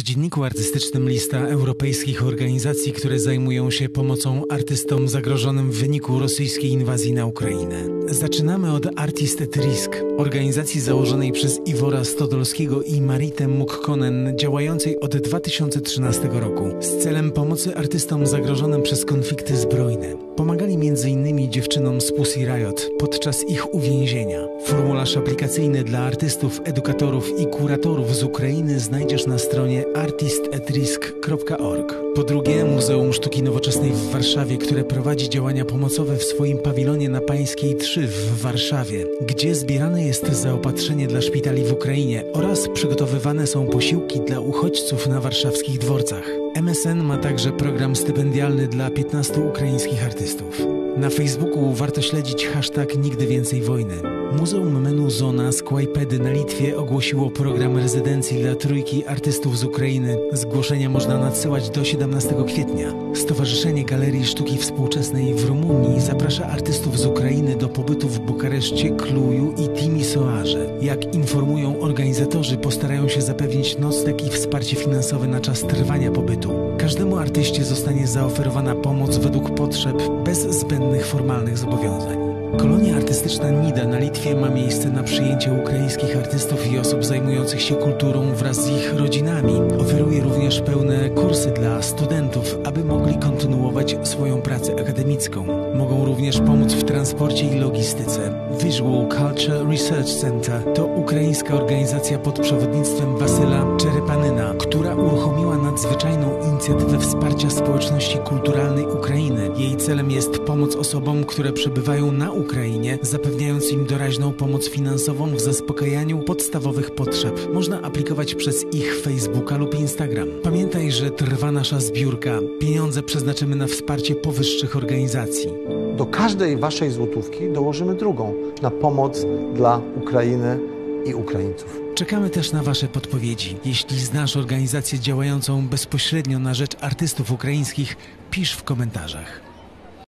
codzienniku artystycznym lista europejskich organizacji, które zajmują się pomocą artystom zagrożonym w wyniku rosyjskiej inwazji na Ukrainę. Zaczynamy od Artist at Risk, organizacji założonej przez Iwora Stodolskiego i Maritę Mukkonen, działającej od 2013 roku z celem pomocy artystom zagrożonym przez konflikty zbrojne. Pomagali m.in. dziewczynom z Pussy Riot podczas ich uwięzienia. Formularz aplikacyjny dla artystów, edukatorów i kuratorów z Ukrainy znajdziesz na stronie artistatrisk.org. Po drugie, Muzeum Sztuki Nowoczesnej w Warszawie, które prowadzi działania pomocowe w swoim pawilonie na Pańskiej 3 w Warszawie, gdzie zbierane jest zaopatrzenie dla szpitali w Ukrainie oraz przygotowywane są posiłki dla uchodźców na warszawskich dworcach. MSN ma także program stypendialny dla 15 ukraińskich artystów. Na Facebooku warto śledzić hashtag Nigdy Więcej Wojny. Muzeum Menu Zona z Kłajpedy na Litwie ogłosiło program rezydencji dla trójki artystów z Ukrainy. Zgłoszenia można nadsyłać do 17 kwietnia. Stowarzyszenie Galerii Sztuki Współczesnej w Rumunii zaprasza artystów z Ukrainy do pobytu w Bukareszcie, Kluju i Timisoarze. Jak informują organizatorzy, postarają się zapewnić nocleg i wsparcie finansowe na czas trwania pobytu. Każdemu artyście zostanie zaoferowana pomoc według potrzeb, bez zbędnych formalnych zobowiązań. Kolonia artystyczna Nida na Litwie ma miejsce na przyjęcie ukraińskich artystów i osób zajmujących się kulturą wraz z ich rodzinami. Oferuje również pełne kursy dla studentów, aby mogli kontynuować swoją pracę akademicką. Mogą również pomóc w transporcie i logistyce. Visual Culture Research Center to ukraińska organizacja pod przewodnictwem Wasyla Czerypanyna, która uruchomiła nadzwyczajną inicjatywę wsparcia społeczności kulturalnej Ukrainy. Jej celem jest pomoc osobom, które przebywają na Ukrainie, zapewniając im doraźną pomoc finansową w zaspokajaniu podstawowych potrzeb. Można aplikować przez ich Facebooka lub Instagram. Pamiętaj, że trwa nasza zbiórka. Pieniądze przeznaczymy na wsparcie powyższych organizacji. Do każdej waszej złotówki dołożymy drugą na pomoc dla Ukrainy i Ukraińców. Czekamy też na Wasze podpowiedzi. Jeśli znasz organizację działającą bezpośrednio na rzecz artystów ukraińskich, pisz w komentarzach.